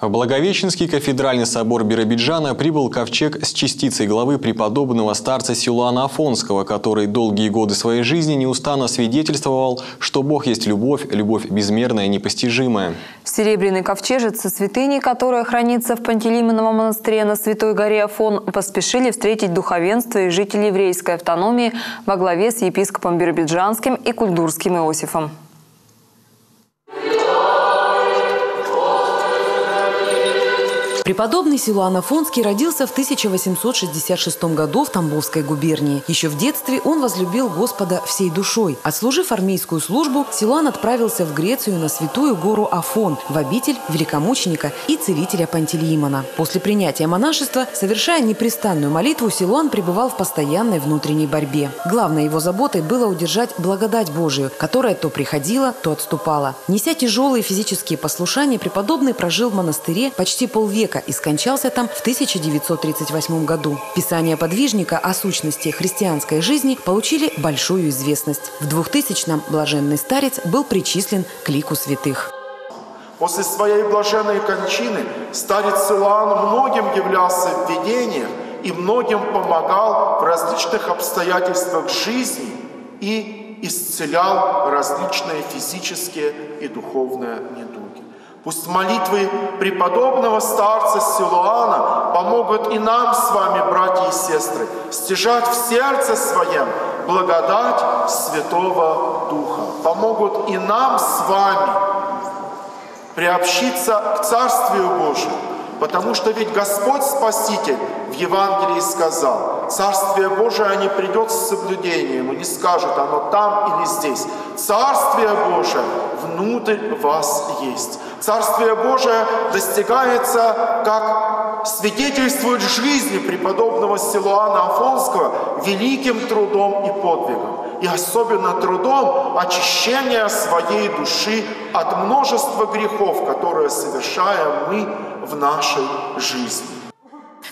В Благовещенский кафедральный собор Биробиджана прибыл ковчег с частицей главы преподобного старца Силуана Афонского, который долгие годы своей жизни неустанно свидетельствовал, что Бог есть любовь, любовь безмерная и непостижимая. Серебряный ковчежец со святыней, которая хранится в Пантелеймоновом монастыре на Святой горе Афон, поспешили встретить духовенство и жители еврейской автономии во главе с епископом Биробиджанским и Кульдурским Иосифом. Преподобный Силуан Афонский родился в 1866 году в Тамбовской губернии. Еще в детстве он возлюбил Господа всей душой. Отслужив армейскую службу, Силуан отправился в Грецию на святую гору Афон, в обитель великомученика и целителя Пантелеимона. После принятия монашества, совершая непрестанную молитву, Силуан пребывал в постоянной внутренней борьбе. Главной его заботой было удержать благодать Божию, которая то приходила, то отступала. Неся тяжелые физические послушания, преподобный прожил в монастыре почти полвека и скончался там в 1938 году. Писания подвижника о сущности христианской жизни получили большую известность. В 2000-м блаженный старец был причислен к лику святых. После своей блаженной кончины старец Силуан многим являлся в видениях и многим помогал в различных обстоятельствах жизни и исцелял различные физические и духовные недуги. Пусть молитвы преподобного старца Силуана помогут и нам с вами, братья и сестры, стяжать в сердце своем благодать Святого Духа. Помогут и нам с вами приобщиться к Царствию Божию, потому что ведь Господь Спаситель Евангелии сказал, Царствие Божие не придет с соблюдением, и не скажет оно там или здесь. Царствие Божие внутрь вас есть. Царствие Божие достигается, как свидетельствует жизни преподобного Силуана Афонского, великим трудом и подвигом. И особенно трудом очищения своей души от множества грехов, которые совершаем мы в нашей жизни.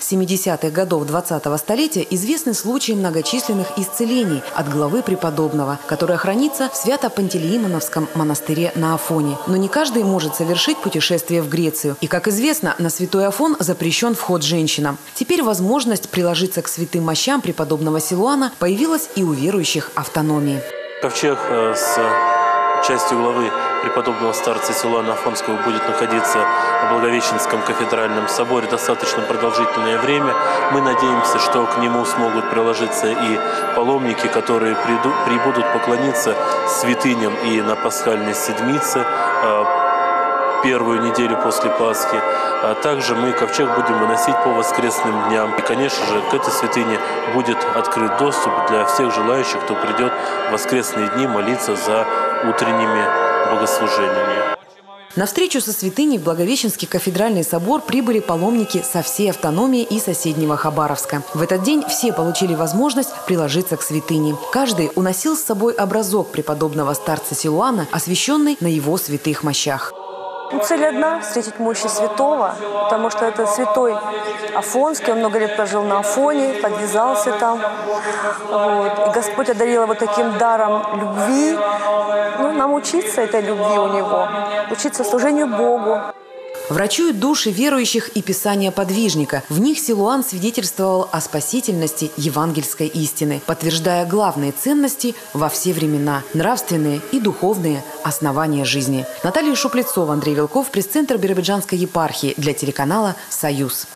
С 70-х годов 20-го столетия известны случаи многочисленных исцелений от главы преподобного, которая хранится в Свято-Пантелеимоновском монастыре на Афоне. Но не каждый может совершить путешествие в Грецию. И, как известно, на Святой Афон запрещен вход женщинам. Теперь возможность приложиться к святым мощам преподобного Силуана появилась и у верующих автономии. Ковчег э, с частью главы преподобного старца Силуана Афонского будет находиться в Благовещенском кафедральном соборе достаточно продолжительное время. Мы надеемся, что к нему смогут приложиться и паломники, которые приду, прибудут поклониться святыням и на пасхальной седмице, э, первую неделю после Пасхи. А также мы ковчег будем выносить по воскресным дням. И, конечно же, к этой святыне будет открыт доступ для всех желающих, кто придет в воскресные дни молиться за утренними богослужениями. На встречу со святыней в Благовещенский кафедральный собор прибыли паломники со всей автономии и соседнего Хабаровска. В этот день все получили возможность приложиться к святыне. Каждый уносил с собой образок преподобного старца Силуана, освященный на его святых мощах. Ну, цель одна – встретить мощи святого, потому что это святой Афонский, он много лет прожил на Афоне, подвязался там. Вот. И Господь одарил его таким даром любви. Нам учиться этой любви у него, учиться служению Богу. Врачуют души верующих и Писания подвижника. В них Силуан свидетельствовал о спасительности евангельской истины, подтверждая главные ценности во все времена – нравственные и духовные основания жизни. Наталья Шуплецова, Андрей Вилков, пресс-центр Биробиджанской епархии для телеканала «Союз».